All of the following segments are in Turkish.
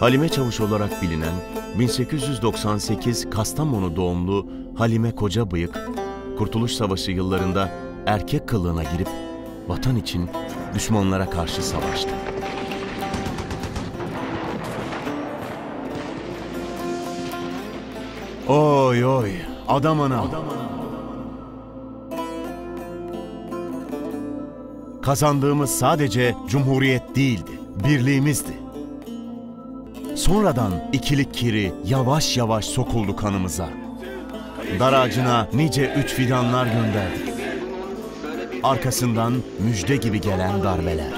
Halime Çavuş olarak bilinen 1898 Kastamonu doğumlu Halime Kocabıyık, Kurtuluş Savaşı yıllarında erkek kılığına girip vatan için düşmanlara karşı savaştı. Oy oy, adam anam. Kazandığımız sadece cumhuriyet değildi, birliğimizdi. Sonradan ikilik kiri yavaş yavaş sokuldu kanımıza. Dar ağacına nice üç fidanlar gönderdik. Arkasından müjde gibi gelen darbeler.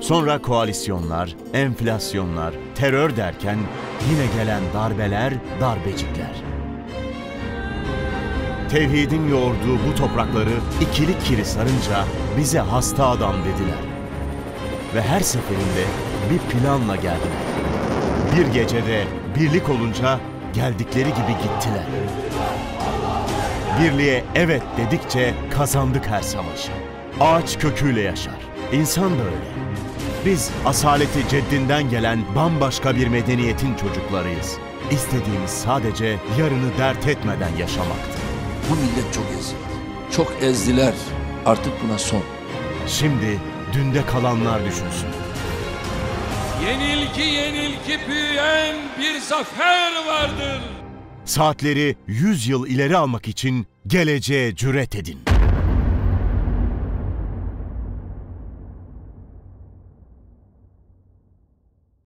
Sonra koalisyonlar, enflasyonlar, terör derken yine gelen darbeler, darbecikler. Tevhidin yoğurduğu bu toprakları ikilik kiri sarınca bize hasta adam dediler. Ve her seferinde bir planla geldiler. Bir gecede birlik olunca geldikleri gibi gittiler. Birliğe evet dedikçe kazandık her savaşı. Ağaç köküyle yaşar. İnsan da öyle. Biz asaleti ceddinden gelen bambaşka bir medeniyetin çocuklarıyız. İstediğimiz sadece yarını dert etmeden yaşamaktı. Bu millet çok ezildi. Çok ezdiler. Artık buna son. Şimdi dünde kalanlar düşünsün. Yenilgi yenilgi büyüyen bir zafer vardır. Saatleri 100 yıl ileri almak için geleceğe cüret edin.